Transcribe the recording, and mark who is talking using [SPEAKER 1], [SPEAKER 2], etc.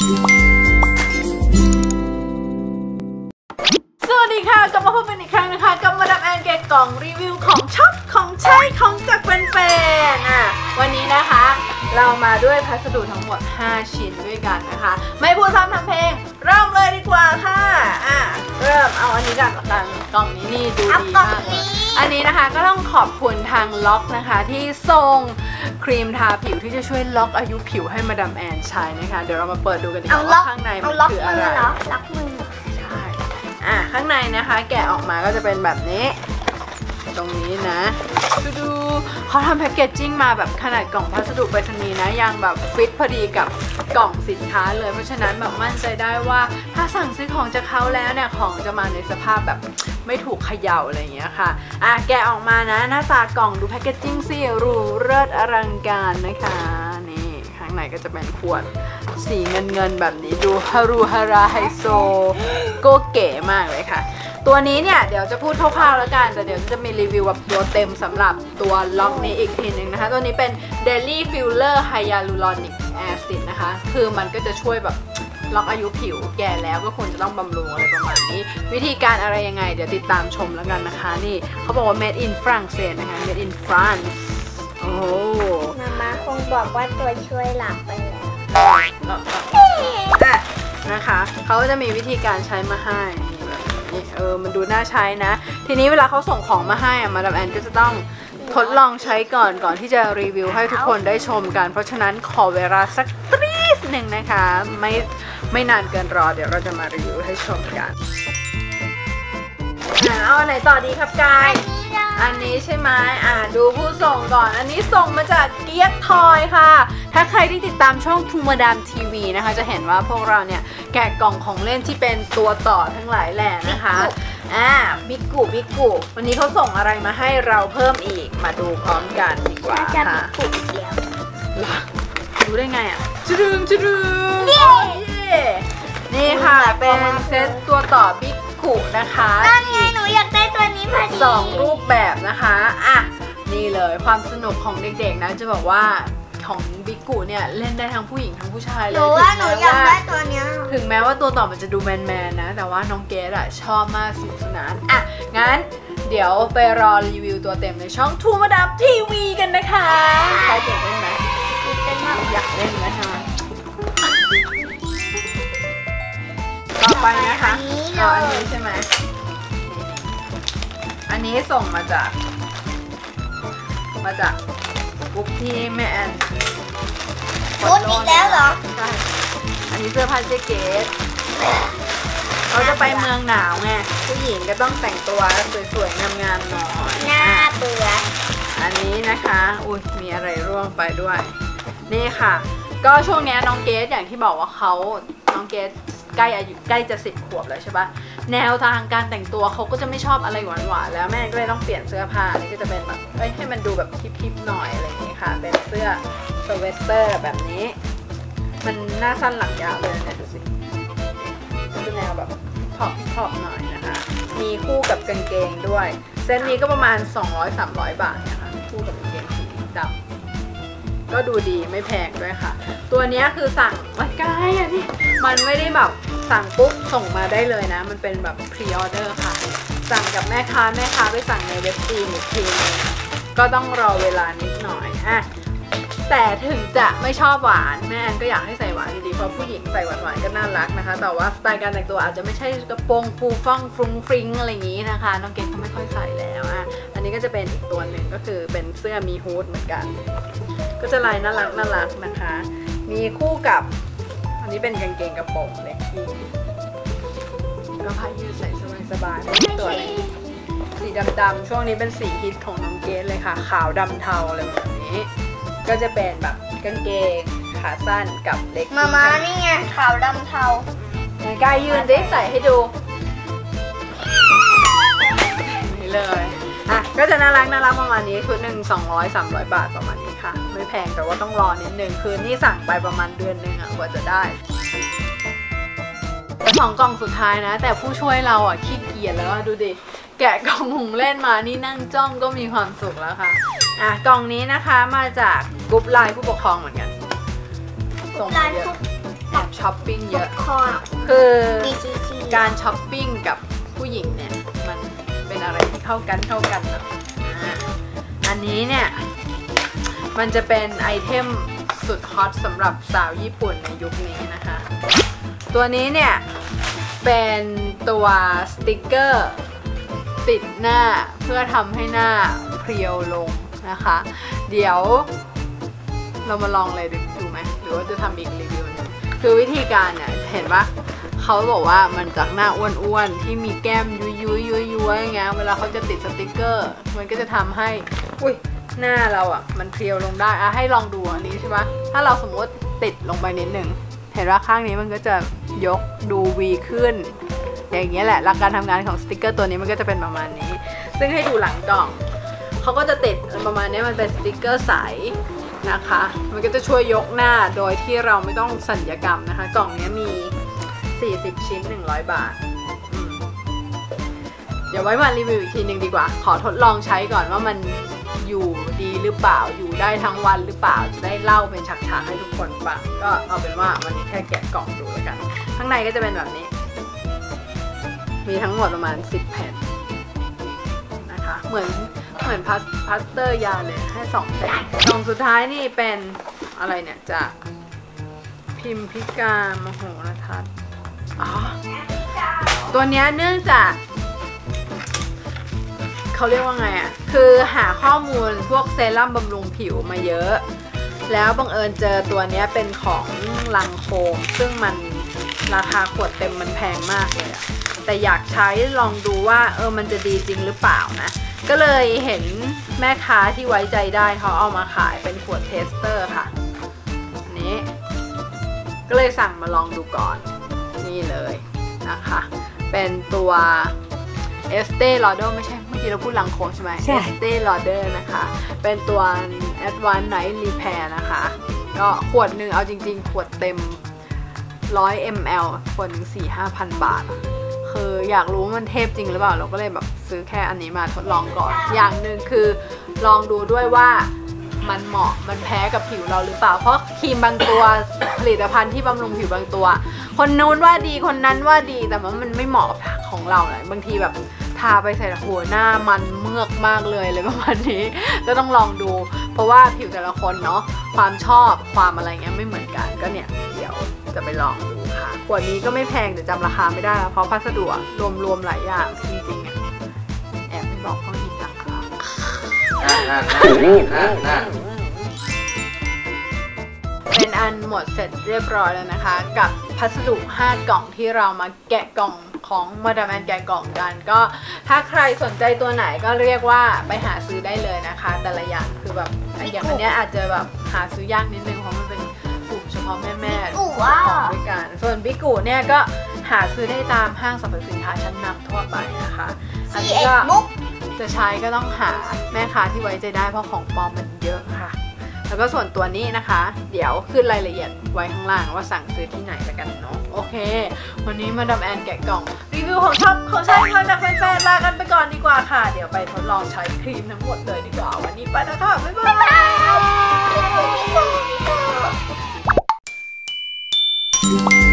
[SPEAKER 1] สวัสดีค่ะ กลับมาพบกันอีกครั้งนะคะ กับมาดามแอนแกะกล่องรีวิวของช็อปของใช้ของจากแฟนๆอะ วันนี้นะคะ เรามาด้วยพัสดุทั้งหมด 5 ชิ้นด้วยกันนะคะ ไม่พูดซ้ำทำเพลง ริ่มเอาอันนี้กันละกันกล่องนี้นี่ดู
[SPEAKER 2] เอา
[SPEAKER 1] ดี
[SPEAKER 2] กล่อง
[SPEAKER 1] มากเลย
[SPEAKER 2] นี้
[SPEAKER 1] อันนี้นะคะก็ต้องขอบคุณทางล็อกนะคะ ที่ส่งครีมทาผิวที่จะช่วยล็อกอายุผิวให้มาดามแอนใช้นะคะ เดี๋ยวเรามาเปิดดูกันดีก
[SPEAKER 2] เอา
[SPEAKER 1] ว่า
[SPEAKER 2] ล็อ
[SPEAKER 1] ว่ากข้างในมั
[SPEAKER 2] เอา
[SPEAKER 1] น
[SPEAKER 2] ล็อก
[SPEAKER 1] คือ
[SPEAKER 2] มื
[SPEAKER 1] อะ
[SPEAKER 2] อ
[SPEAKER 1] ไร
[SPEAKER 2] เหรอล็อกมือ
[SPEAKER 1] ใช่อะข้างในนะคะ แกะออกมาก็จะเป็นแบบนี้ ตรงนี้นะดูดูเขาทำแพคเกจจิ้งมาแบบขนาดกล่องพัสดุไปรษณีย์นะยังแบบฟิตพอดีกับกล่องสินค้าเลย เพราะฉะนั้นแบบมั่นใจได้ว่าถ้าสั่งซื้อของจากเขาแล้วเนี่ยของจะมาในสภาพแบบไม่ถูกเขย่าอะไรอย่างเงี้ยค่ะอะแกะออกมานะหน้าตากล่องดู packaging สิหรูเลิศอลังการนะคะนี่ข้างในก็จะเป็นขวดสีเงินเงินแบบนี้ดูฮารูฮาราไฮโซโกเก๋มากเลยค่ะ ตัวนี้เนี่ยเดี๋ยวจะพูดคร่าวๆแล้วกันแต่เดี๋ยวจะมีรีวิวแบบตัวเต็มสำหรับตัว LOK นี้อีกทีหนึ่งนะคะ ตัวนี้เป็น Daily Filler Hyaluronic Acid นะคะ คือมันก็จะช่วยแบบล็อกอายุผิวแก่แล้วก็ควรจะต้องบำรุงอะไรประมาณนี้ วิธีการอะไรยังไง เดี๋ยวติดตามชมแล้วกันนะคะ นี่เขาบอกว่า made in France นะคะ made in France โอ้โห
[SPEAKER 2] มาม่าคงบอกว่าตัวช่วยหลับไปแล้ว
[SPEAKER 1] อะนะคะเขาก็จะมีวิธีการใช้มาให้นี่แบบนี้ เออมันดูน่าใช้นะ ทีนี้เวลาเขาส่งของมาให้อะมาดามแอนก็จะต้องทดลองใช้ก่อนก่อนที่จะรีวิวให้ทุกคนได้ชมกัน เพราะฉะนั้นขอเวลาสักตรีสหนึ่งนะคะ ไม่ไม่นานเกินรอเดี๋ยวเราจะมารีวิวให้ชมกันเอาไหนต่อดีครับกาย อันนี้ใช่ไหมอ่าดูผู้ส่งก่อน อันนี้ส่งมาจากเกียร์ทอยค่ะ ถ้าใครที่ติดตามช่องทูมาดามทีวีนะคะ จะเห็นว่าพวกเราเนี่ยแกะกล่องของเล่นที่เป็นตัวต่อทั้งหลายแหล่นะคะ อ่าบิกกุบิกกุวันนี้เขาส่งอะไรมาให้เราเพิ่มอีก มาดูพร้อมกันดีกว่า
[SPEAKER 2] น่าจะ
[SPEAKER 1] ค่ะ
[SPEAKER 2] มีกุดเดียว
[SPEAKER 1] เหรอรู้ได้ไงอะจุดึงจุดึง
[SPEAKER 2] เย้
[SPEAKER 1] เย้ นี่ค่ะ เป็นเซตตัวต่อบิกกุนะคะ
[SPEAKER 2] นั่นไง
[SPEAKER 1] สองรูปแบบนะคะอะนี่เลยความสนุกของเด็กๆนะจะบอกว่าของบิกกุเนี่ยเล่นได้ทั้งผู้หญิงทั้งผู้ชายเล
[SPEAKER 2] ห
[SPEAKER 1] ย
[SPEAKER 2] นูว่าห
[SPEAKER 1] ถึ
[SPEAKER 2] นู
[SPEAKER 1] งแม้
[SPEAKER 2] อยากได้ตัวเนี้ย
[SPEAKER 1] ถึงแม้ว่าตัวต่อมันจะดูแมนๆนะ แต่ว่าน้องเกดอะชอบมากสนุกสนานอะงั้นเดี๋ยวไปรอรีวิวตัวเต็มในช่องทูมาดับทีวีกันนะคะใครตื่นเต้นไหม
[SPEAKER 2] ตื่นเต้นมาก
[SPEAKER 1] อยากเล่นนะคะต่อไปนะคะ
[SPEAKER 2] อันนี้เล
[SPEAKER 1] เอาอัน
[SPEAKER 2] ย
[SPEAKER 1] นี้ใช่ไหมอั นนี้ส่งมาจาก มาจากบุ๊กที่แม่แอน
[SPEAKER 2] พูดอีกแล้วเหรอ
[SPEAKER 1] ใช่ อันนี้เสื้อผ้าเจ๊เกตเราจะไปเมืองหนาวไงผู้หญิงก็ต้องแต่งตัวสวยๆงามๆหน่อย
[SPEAKER 2] น่า
[SPEAKER 1] อะ
[SPEAKER 2] เบื่อ
[SPEAKER 1] อันนี้นะคะ อุ้ยมีอะไรร่วงไปด้วย นี่ค่ะ ก็ช่วงเนี้ยน้องเกดอย่างที่บอกว่าเขาน้องเกด ใกล้อายุใกล้จะสิบขวบแล้วใช่ปะแนวทางการแต่งตัวเขาก็จะไม่ชอบอะไรหวานๆแล้วแม่ก็เลยต้องเปลี่ยนเสื้อผ้านี่ก็จะเป็นแบบให้มันดูแบบฮิปๆหน่อยอะไรอย่างนี้ค่ะ เป็นเสื้อสเวตเตอร์แบบนี้ มันหน้าสั้นหลังยาวเลยเนี่ยดูสิมันเป็นแนวแบบ crop top หน่อยนะคะ มีคู่กับกางเกงด้วย เซตนี้ก็ประมาณ 200-300 บาทนะคะคู่กับกางเกงสีดำก็ดูดีไม่แพงด้วยค่ะ ตัวนี้คือสั่งวัดใกล้อะนี่ มันไม่ได้แบบ สั่งปุ๊บส่งมาได้เลยนะ มันเป็นแบบ pre-order ค่ะ สั่งกับแม่ค้าแม่ค้าไปสั่งในเว็บจีนอีกทีนึงก็ต้องรอเวลานิดหน่อยอะแต่ถึงจะไม่ชอบหวานแม่แอนก็อยากให้ใส่หวานดีๆเพราะผู้หญิงใส่หวานๆก็น่ารักนะคะ แต่ว่าสไตล์การแต่งตัวอาจจะไม่ใช่กระโปรงฟูฟ่องฟรุ้งฟริ้งอะไรอย่างนี้นะคะน้องเกดเขาไม่ค่อยใส่แล้วอะอันนี้ก็จะเป็นอีกตัวหนึ่งก็คือเป็นเสื้อมีฮูดเหมือนกัน ก็จะลายน่ารักน่ารักนะคะ มีคู่กับ อันนี้เป็นกางเกงกระโปรงเล็ก ก็ผ้ายืดใส่สบายๆไม่ตัวหนึงสีดำๆช่วงนี้เป็นสีฮิตของน้องเกดเลยค่ะ ขาวดำเทาอะไรแบบนี้ ก็จะเป็นแบบกางเกงขาสั้นกับเล็ก
[SPEAKER 2] มามานี่ไงขาวดำเทา
[SPEAKER 1] ไหนกายยืนได้ใส่ให้ดู นี่เลย อะ ก็จะน่ารักน่ารักประมาณนี้ชุดหนึ่ง200 300 บาทประมาณนี้ค่ะ ไม่แพงแต่ว่าต้องรอนิดนึง คือนี่สั่งไปประมาณเดือนหนึงอะกว่าจะได้แต่ สองกล่องสุดท้ายนะ แต่ผู้ช่วยเราอะขี้เกียจแล้วอะดูดิแกะกล่องหุงเล่นมานี่นั่งจ้องก็มีความสุขแล้วค่ะอะกล่องนี้นะคะมาจากกรุ๊ปไลน์ผู้ปกครองเหมือนกันส่งมา
[SPEAKER 2] ลาย
[SPEAKER 1] เยอะ
[SPEAKER 2] ทุก
[SPEAKER 1] แอบช้อปปิ้งเยอะ
[SPEAKER 2] คอร์
[SPEAKER 1] คือ
[SPEAKER 2] BCC
[SPEAKER 1] การช้อปปิ้งกับผู้หญิงเนี่ยมันเป็นอะไรที่เข้ากันเข้ากันเนอะอ่าอันนี้เนี่ยมันจะเป็นไอเทมสุดฮอตสำหรับสาวญี่ปุ่นในยุคนี้นะคะ ตัวนี้เนี่ย เป็นตัวสติกเกอร์ติดหน้าเพื่อทำให้หน้าเพรียวลงนะคะ เดี๋ยวเรามาลองเลยดูไหมหรือว่าจะทำอีกรีวิวหนึงคือวิธีการเนี่ย เห็นปะเขาบอกว่ามันจากหน้าอ้วนๆที่มีแก้มยุยยุยยุยยุยอย่างเงี้ยเวลาเขาจะติดสติกเกอร์ มันก็จะทำให้อุ้ยหน้าเราอะมันเพรียวลงได้อะให้ลองดูอันนี้ใช่ปะถ้าเราสมมติติดลงไปนิดหนึ่ง ห็นว่าข้างนี้มันก็จะยกดูวีขึ้น อย่างเงี้ยแหละหลักการทำงานของสติกเกอร์ตัวนี้มันก็จะเป็นประมาณนี้ ซึ่งให้ดูหลังกล่องเขาก็จะติดประมาณนี้มันเป็นสติกเกอร์ใสนะคะ มันก็จะช่วยยกหน้าโดยที่เราไม่ต้องสัญญกรรมนะคะ กล่องนี้มี 40 ชิ้น 100 บาทอืมเดี๋ยวไว้มารีวิวอีกทีหนึ่งดีกว่า ขอทดลองใช้ก่อนว่ามัน อยู่ดีหรือเปล่าอยู่ได้ทั้งวันหรือเปล่าจะได้เล่าเป็นฉากๆให้ทุกคนฟังก็เอาเป็นว่าวันนี้แค่แกะกล่องดูแล้วกัน ข้างในก็จะเป็นแบบนี้ มีทั้งหมดประมาณ 10 แผ่นนะคะ เหมือนเหมือนพลาสพาสเตอร์ยาเลยให้สองแผ่นกล่องสุดท้ายนี่เป็นอะไรเนี่ยจากพิมพิการมโหรทัศน์อ๋อตัวเนี้ยเนื่องจาก เขาเรียกว่าไงอะ่ะ คือหาข้อมูลพวกเซรั่มบำรุงผิวมาเยอะ แล้วบังเอิญเจอตัวนี้เป็นของLancôme ซึ่งมันราคาขวดเต็มมันแพงมากเลยอะแต่อยากใช้ลองดูว่าเออมันจะดีจริงหรือเปล่านะ ก็เลยเห็นแม่ค้าที่ไว้ใจได้เขาเอามาขายเป็นขวด tester ค่ะอันนี้ ก็เลยสั่งมาลองดูก่อน นี่เลยนะคะ เป็นตัว Estee Lauder ไม่ใช่ เมื่อกี้เราพูดลังโคมใช่ไหม
[SPEAKER 2] ใช่
[SPEAKER 1] e s t e Lauder นะคะ เป็นตัว Advanced Night Repair นะคะ ก็ขวดหนึ่งเอาจริงๆ ขวดเต็ม 100 ml ขวดหนึ่ง4 5พันบาท คืออยากรู้ว่ามันเทพจริงหรือเปล่า เราก็เลยแบบซื้อแค่อันนี้มาทดลองก่อน อย่างหนึ่งคือลองดูด้วยว่า มันเหมาะมันแพ้กับผิวเราหรือเปล่า เพราะครีมบางตัวผลิตภัณฑ์ที่บำรุงผิวบางตัว คนนู้นว่าดีคนนั้นว่าดีแต่ว่ามันไม่เหมาะกับของเราเลยบางทีแบบทาไปใส่หัวหน้ามันเมือกมากเลยเลยประมาณนี้ ก็ต้องลองดู เพราะว่าผิวแต่ละคนเนาะความชอบความอะไรเงี้ยไม่เหมือนกันก็เนี่ยเดี๋ยวจะไปลองดูค่ะขวดนี้ก็ไม่แพงแต่จำราคาไม่ได้แล้วเพราะพัสดุอะรวมๆหลายอย่างจริงๆอะแอบไม่บอกเขาอีกนะคะ
[SPEAKER 3] นั่นนั่นนั่นนั่น
[SPEAKER 1] เป็นอันหมดเสร็จเรียบร้อยแล้วนะคะ กับพัสดุ 5 กล่องที่เรามาแกะกล่องของมาดามแอนแกะกล่องกัน ก็ถ้าใครสนใจตัวไหนก็เรียกว่าไปหาซื้อได้เลยนะคะ แต่ละอย่างคือแบบอย่างอันเนี้ยอาจจะแบบหาซื้อยากนิดนึงเพราะมันเป็นกลุ่มเฉพาะแม่แม่ๆ
[SPEAKER 2] กูว่า
[SPEAKER 1] ของด้วยกันส่วนบิกูเนี่ยก็หาซื้อได้ตามห้างสรรพสินค้าชั้นนำทั่วไปนะคะอันนี้ก็
[SPEAKER 2] มุก
[SPEAKER 1] จะใช้ก็ต้องหาแม่ค้าที่ไว้ใจได้เพราะของปลอมมันเยอะค่ะ แล้วก็ส่วนตัวนี้นะคะ เดี๋ยวขึ้นรายละเอียดไว้ข้างล่างว่าสั่งซื้อที่ไหนแล้วกันเนาะโอเค วันนี้มาดามแอนแกะกล่อง รีวิวของชอบของใช้ทางจากแฟนๆลากันไปก่อนดีกว่าค่ะ เดี๋ยวไปทดลองใช้ครีมทั้งหมดเลยดีกว่า วันนี้ไปแล้วค่ะบ๊ายบาย